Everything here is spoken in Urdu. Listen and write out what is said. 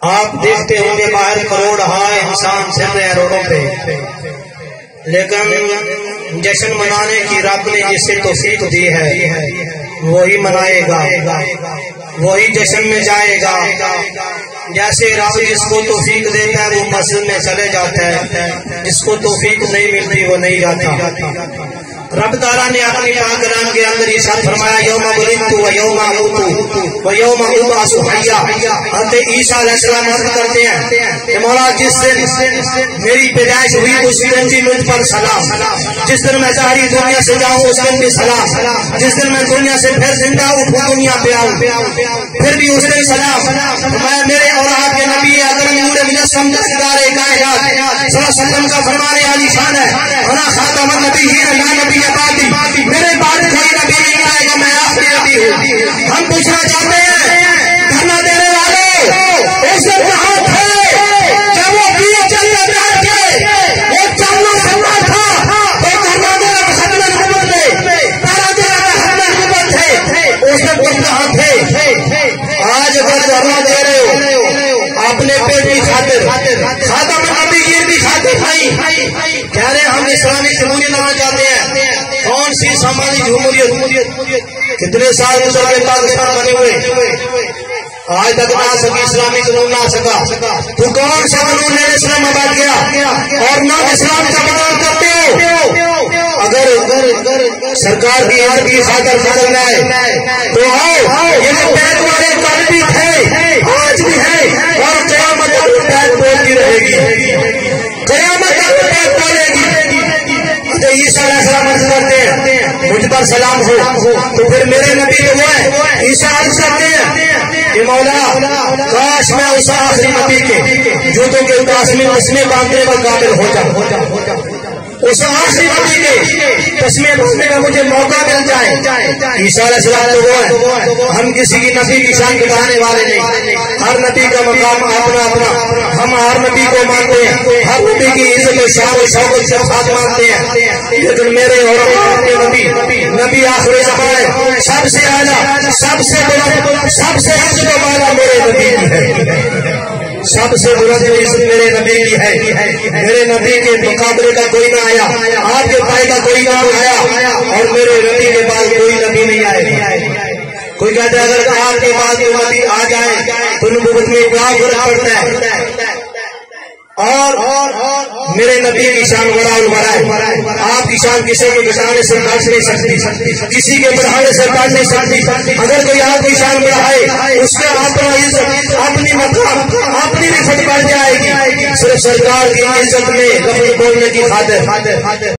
آپ دیکھتے ہوں گے باہر کروڑ ہائے انسان چل رہے روڈوں پہ۔ لیکن جشن منانے کی رب نے جسے توفیق دی ہے، وہی منائے گا۔ وہی جشن میں جائے گا۔ جیسے رب جس کو توفیق دیتا ہے، وہ مسجد میں چلے جاتا ہے۔ جس کو توفیق نہیں ملتی، وہ نہیں جاتا۔ رب تعالیٰ نے اپنی پاکرام کے اندر یہ ساتھ فرمایا، یوم بلندو و یوم اوتو و یوم اوبا سبحیا حضرت عیسیٰ علیہ السلام عرض کرتے ہیں کہ مولا، جس دن میری پیدائش ہوئی، اس دن بھی مجھ پر سلام۔ جس دن میں ظاہری دنیا سے جاؤں، اس دن بھی سلام۔ جس دن میں دنیا سے پھر زندہ اٹھوں دنیا پہ آؤں۔ پھر بھی اس دن سلام۔ میں میرے اولاد کے نبی اگر نور مجسم ستارے کائنات صلی اللہ علیہ وسلم کا فرمانے علی شان ہے۔ انا خاتم النبیین یا نبی بات اسلامی جمہوریت لانا چاہتے ہیں۔ کون سی سماجی جمہوریت کتنے سال گزر کے پاکستان بنے ہوئے؟ آج تک نہ سکی اسلامی قانون، نہ سکا۔ تو کون سا قانون ہے اسلام آباد گیا اور نہ اسلام کا بدل کرتے ہو۔ اگر سرکار کی ہر کی خاطر بدلنا ہے، تو آؤ، یہ جو بیت والے کل بھی ہیں سلام ہو، تو پھر میرے نبی جو ہے عیسیٰ کرتے ہیں کہ مولا، کاش میں اس آخری نبی کے جوتوں کے اداس میں تسمے باندھنے کا قابل ہو جاؤں۔ اس آخری نبی کے تسمے باندھنے کا مجھے موقع مل جائے۔ عیسیٰ علیہ السلام تو وہ ہے ہم کسی کی نبی کی شان بتانے والے نہیں۔ ہر نبی کا مقام اپنا اپنا۔ ہم ہر نبی کو مانتے ہیں۔ ہر نبی کی عزت و شان و شوقت کے ساتھ مانتے ہیں۔ لیکن میرے اور اپنے نبی نبی آخر زمانے سب سے اعلیٰ سب سے بلند، سب سے عزت و والا میرے نبی ہے۔ سب سے بلند عزت میرے نبی کی ہے۔ میرے نبی کے مقابلے کا کوئی نہ آیا، آپ کے بھائی کا کوئی نام آیا، اور میرے نبی کے بعد کوئی نبی نہیں آئے۔ کوئی کہتا ہے، اگر آپ کے بعد کوئی نبی آ جائے تو نبوت میں کیا فرق پڑتا ہے۔ اور میرے نبی کی شان بڑا اور بڑا ہے۔ آپ کی شان کسی کے بچانے سے کاٹ نہیں سکتی۔ کسی کے بڑھانے سے کاٹ نہیں سکتی۔ اگر کوئی آپ کی شان بڑھائے اس کا اپنا عزت، اپنی مقام، اپنی بھی فٹ بڑھ جائے گی۔ صرف سرکار کی عزت میں کبھی بولنے کی خاطر۔